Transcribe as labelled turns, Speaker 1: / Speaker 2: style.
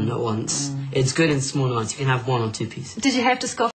Speaker 1: at once. Mm. It's good in small amounts. You can have one or two pieces.
Speaker 2: Did you have to scoff